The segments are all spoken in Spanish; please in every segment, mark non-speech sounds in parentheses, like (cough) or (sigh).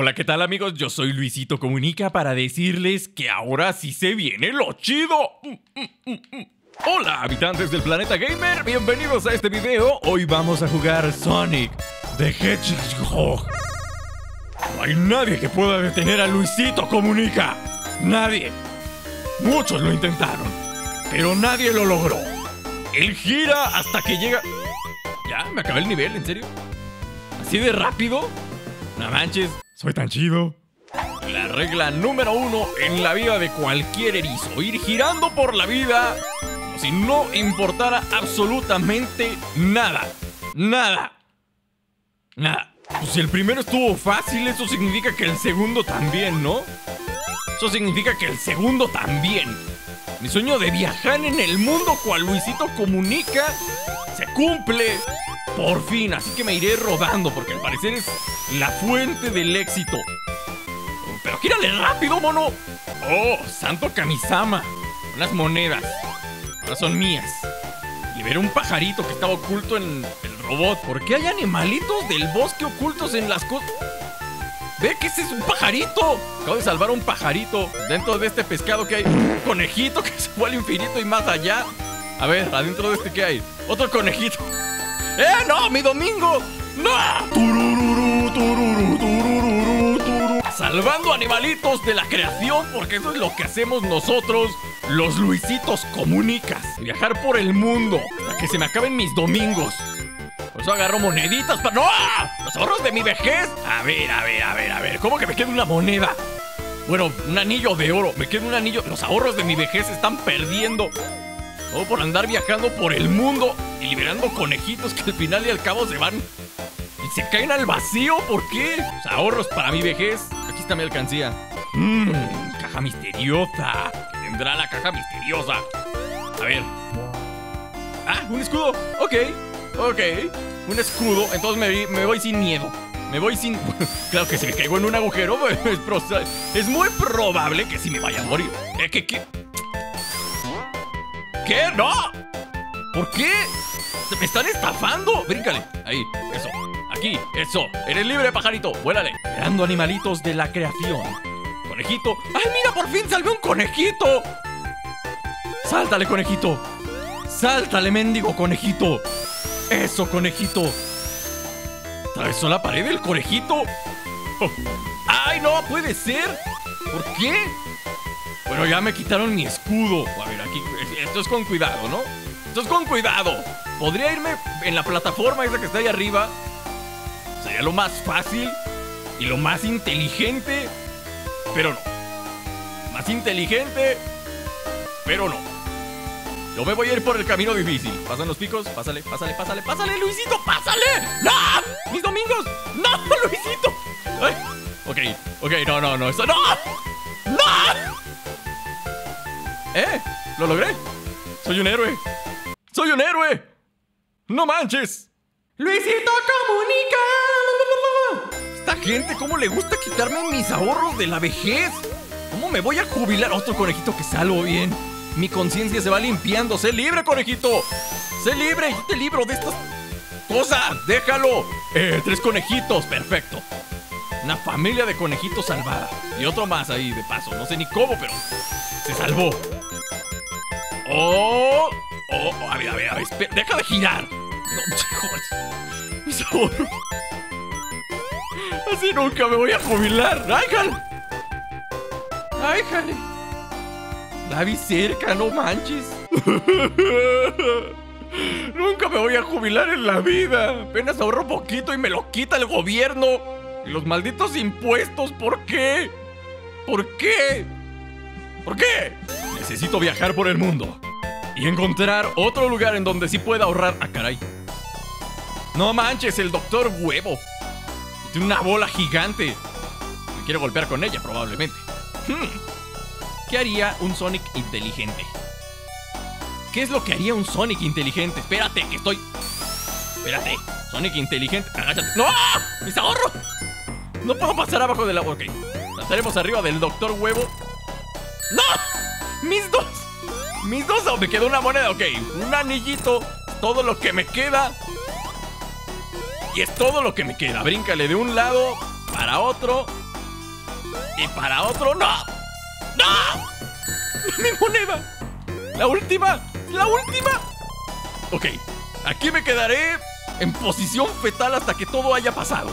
Hola, ¿qué tal amigos? Yo soy Luisito Comunica para decirles que ahora sí se viene lo chido. Hola, habitantes del planeta gamer, bienvenidos a este video. Hoy vamos a jugar Sonic the Hedgehog. No hay nadie que pueda detener a Luisito Comunica. Nadie. Muchos lo intentaron, pero nadie lo logró. Él gira hasta que llega... Ya, me acabé el nivel, ¿en serio? ¿Así de rápido? No manches, soy tan chido. La regla número uno en la vida de cualquier erizo. Ir girando por la vida como si no importara absolutamente nada. Nada. Nada. Pues si el primero estuvo fácil, eso significa que el segundo también, ¿no? Eso significa que el segundo también. Mi sueño de viajar en el mundo cual Luisito comunica se cumple por fin. Así que me iré rodando porque al parecer es la fuente del éxito. Pero gírale rápido, mono. Oh, Santo Kamisama. Unas monedas. Ahora son mías. Liberé un pajarito que estaba oculto en el robot. ¿Por qué hay animalitos del bosque ocultos en las cosas? Ve que ese es un pajarito. Acabo de salvar a un pajarito. Dentro de este pescado que hay un conejito que (laughs) se fue al infinito y más allá. A ver, adentro de este que hay. Otro conejito. ¡Eh, no! ¡Mi domingo! ¡No! Turururu, tururu, turururu, tururu. Salvando animalitos de la creación, porque eso es lo que hacemos nosotros, los Luisitos Comunicas. Viajar por el mundo hasta que se me acaben mis domingos. Por eso agarro moneditas para. ¡No! ¡Los ahorros de mi vejez! A ver, a ver, a ver, a ver. ¿Cómo que me queda una moneda? Bueno, un anillo de oro. Me queda un anillo. Los ahorros de mi vejez se están perdiendo. Todo por andar viajando por el mundo y liberando conejitos que al final y al cabo se van y se caen al vacío. ¿Por qué? Los ahorros para mi vejez. Aquí está mi alcancía. Mmm, caja misteriosa. ¿Qué tendrá la caja misteriosa? A ver. Ah, un escudo. Ok, ok. Un escudo. Entonces me, me voy sin miedo. Me voy sin... (laughs) claro que si me caigo en un agujero, (laughs) es, muy probable que sí me vaya a morir. Eh, ¿Qué, qué? ¿Qué? ¡No! ¿Por qué? ¡Se me están estafando! Bríncale. Ahí, eso. Aquí, eso. Eres libre, pajarito. Vuélale. Creando animalitos de la creación. Conejito. ¡Ay, mira! ¡Por fin salió un conejito! ¡Sáltale, conejito! ¡Sáltale, mendigo conejito! ¡Eso, conejito! ¿Atravesó la pared el conejito? ¡Ay, no! ¡Puede ser! ¿Por qué? Bueno, ya me quitaron mi escudo. A ver, aquí. Esto es con cuidado, ¿no? Esto es con cuidado. Podría irme en la plataforma esa que está ahí arriba. Sería lo más fácil y lo más inteligente. Pero no. Más inteligente. Pero no. Yo me voy a ir por el camino difícil. ¿Pasan los picos? Pásale, pásale, pásale, pásale, Luisito, pásale. ¡No! ¡Mis domingos! ¡No, Luisito! Ay. Ok, ok, no, no, no, eso no. ¡No! ¡Eh! ¡Lo logré! ¡Soy un héroe! ¡Soy un héroe! ¡No manches! ¡Luisito comunica! Esta gente, ¿cómo le gusta quitarme mis ahorros de la vejez? ¿Cómo me voy a jubilar? Otro conejito que salvo bien. Mi conciencia se va limpiando. ¡Sé libre, conejito! ¡Sé libre! ¡Yo te libro de estas cosas! ¡Déjalo! Eh, tres conejitos. Perfecto. Una familia de conejitos salvada. Y otro más ahí de paso. No sé ni cómo, pero se salvó. ¡Oh! ¡Oh! A ver, a ver, a ver. ¡Deja de girar! No, (laughs) ahorros. Así nunca me voy a jubilar. ¡Ay, jale! ¡Ay, cerca, no manches. (laughs) Nunca me voy a jubilar en la vida. Apenas ahorro poquito y me lo quita el gobierno. Los malditos impuestos, ¿por qué? ¿Por qué? ¿Por qué? Necesito viajar por el mundo y encontrar otro lugar en donde sí pueda ahorrar. Ah, caray. No manches, el doctor huevo. Tiene una bola gigante. Me quiere golpear con ella, probablemente. Hmm. ¿Qué haría un Sonic inteligente? ¿Qué es lo que haría un Sonic inteligente? Espérate, que estoy. Espérate. Sonic inteligente. Agáchate. ¡No! ¡Mis ahorros! No puedo pasar abajo del agua. Ok. Estaremos arriba del doctor huevo. ¡No! ¡Mis dos! ¡Mis dos! Me quedó una moneda. Ok. Un anillito. Todo lo que me queda. Y es todo lo que me queda. Bríncale de un lado para otro. Y para otro, ¡no! ¡No! (laughs) ¡Mi moneda! ¡La última! ¡La última! Ok, aquí me quedaré en posición fetal hasta que todo haya pasado.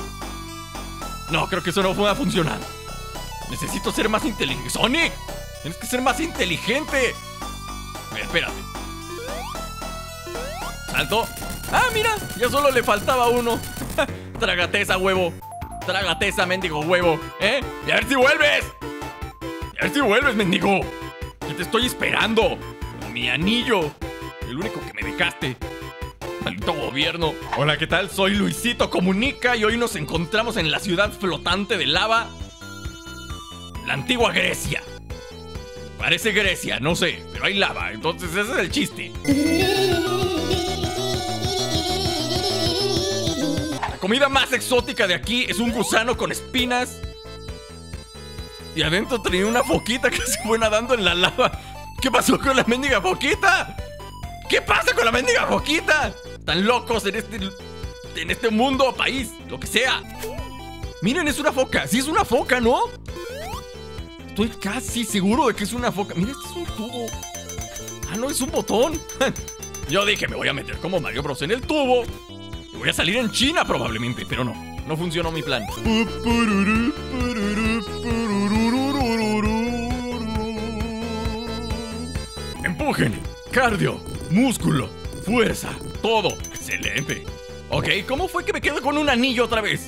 No, creo que eso no va a funcionar. Necesito ser más inteligente. ¡Sonic! Tienes que ser más inteligente. A ver, espérate. Salto. Ah, mira, ya solo le faltaba uno. (laughs) Trágate esa huevo. Trágate esa mendigo huevo. ¿Eh? Y a ver si vuelves. Y a ver si vuelves, mendigo. Yo te estoy esperando. Con mi anillo. El único que me dejaste. Maldito gobierno. Hola, ¿qué tal? Soy Luisito Comunica y hoy nos encontramos en la ciudad flotante de lava. La antigua Grecia. Parece Grecia, no sé, pero hay lava, entonces ese es el chiste. La comida más exótica de aquí es un gusano con espinas. Y adentro tenía una foquita que se fue nadando en la lava. ¿Qué pasó con la mendiga foquita? ¿Qué pasa con la mendiga foquita? Tan locos en este en este mundo, país, lo que sea. Miren, es una foca. Sí es una foca, ¿no? Estoy casi seguro de que es una foca. Mira, este es un tubo. Ah, no, es un botón. (laughs) Yo dije, me voy a meter como Mario Bros en el tubo. Y voy a salir en China probablemente, pero no. No funcionó mi plan. Empujen. Cardio. Músculo. Fuerza. Todo. Excelente. Ok, ¿cómo fue que me quedo con un anillo otra vez?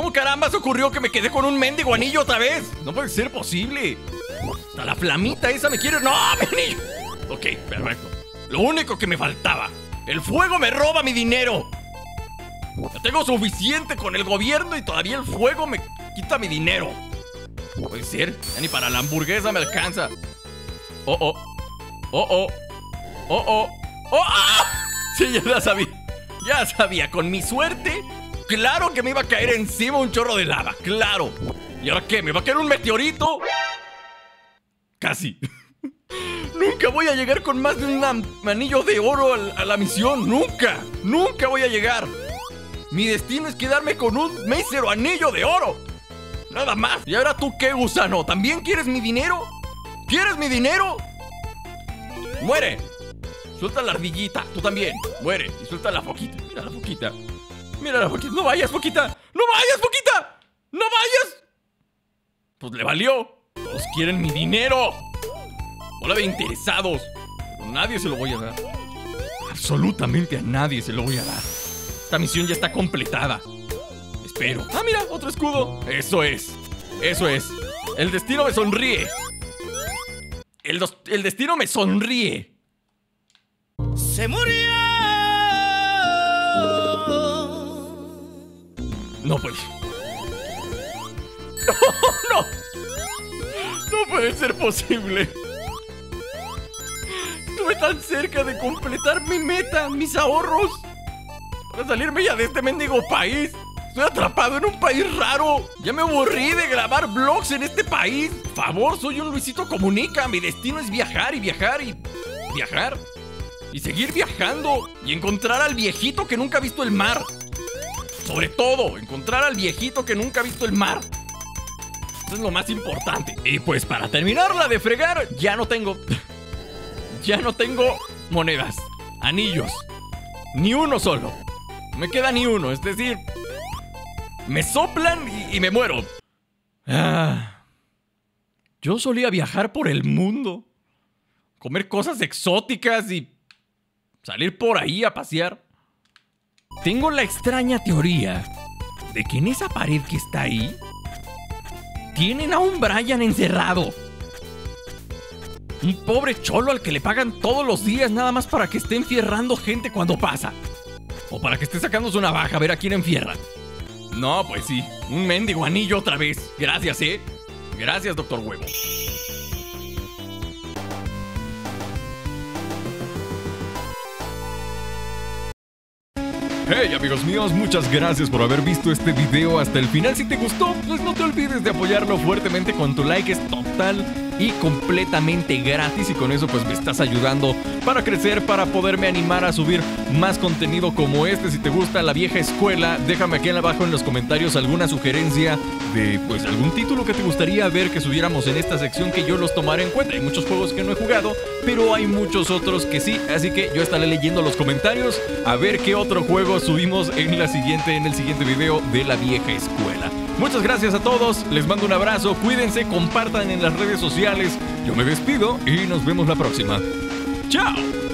¿Cómo carambas ocurrió que me quedé con un mendigo anillo otra vez? No puede ser posible. Hasta la flamita esa me quiere. ¡No, mi anillo! Ok, perfecto. Lo único que me faltaba. El fuego me roba mi dinero. Ya tengo suficiente con el gobierno y todavía el fuego me quita mi dinero. Puede ser. Ya ni para la hamburguesa me alcanza. Oh, oh. Oh, oh. Oh, oh. Oh, ¡ah! Sí, ya sabía. Ya sabía. Con mi suerte Claro que me iba a caer encima un chorro de lava, claro. ¿Y ahora qué? ¿Me va a caer un meteorito? Casi. (laughs) Nunca voy a llegar con más de un anillo de oro a la misión. Nunca. Nunca voy a llegar. Mi destino es quedarme con un mísero anillo de oro. Nada más. ¿Y ahora tú qué, gusano? ¿También quieres mi dinero? ¿Quieres mi dinero? Muere. Suelta la ardillita. Tú también. Muere. Y suelta la foquita. Mira la foquita. Mira la foquita. No vayas, foquita. No vayas, foquita. No vayas. Pues le valió. Todos quieren mi dinero. Hola de interesados. Pero nadie se lo voy a dar. Absolutamente a nadie se lo voy a dar. Esta misión ya está completada. Espero. Ah, mira, otro escudo. Eso es. Eso es. El destino me sonríe. El, el destino me sonríe. Se murió. No puede. (laughs) No, no. No puede ser posible. Estuve tan cerca de completar mi meta, mis ahorros. Para salirme ya de este mendigo país. Estoy atrapado en un país raro. Ya me aburrí de grabar vlogs en este país. Favor, soy un Luisito Comunica. Mi destino es viajar y viajar y viajar. Y seguir viajando. Y encontrar al viejito que nunca ha visto el mar. Sobre todo, encontrar al viejito que nunca ha visto el mar. Eso es lo más importante. Y pues para terminarla de fregar, ya no tengo... (laughs) ya no tengo monedas, anillos. Ni uno solo. Me queda ni uno, es decir... Me soplan y, me muero. Ah, yo solía viajar por el mundo. Comer cosas exóticas y salir por ahí a pasear. Tengo la extraña teoría de que en esa pared que está ahí tienen a un Brian encerrado. Un pobre cholo al que le pagan todos los días nada más para que esté enfierrando gente cuando pasa. O para que esté sacándose una baja a ver a quién enfierra. No, pues sí, un mendigo anillo otra vez. Gracias, ¿eh? Gracias, doctor Huevo. Hey amigos míos, muchas gracias por haber visto este video hasta el final. Si te gustó, pues no te olvides de apoyarlo fuertemente con tu like, es total y completamente gratis y con eso pues me estás ayudando para crecer, para poderme animar a subir más contenido como este. Si te gusta la vieja escuela, déjame aquí abajo en los comentarios alguna sugerencia de pues algún título que te gustaría ver que subiéramos en esta sección que yo los tomaré en cuenta. Hay muchos juegos que no he jugado, pero hay muchos otros que sí, así que yo estaré leyendo los comentarios a ver qué otro juego subimos en la siguiente en el siguiente video de la vieja escuela. Muchas gracias a todos, les mando un abrazo, cuídense, compartan en las redes sociales. Yo me despido y nos vemos la próxima. ¡Chao!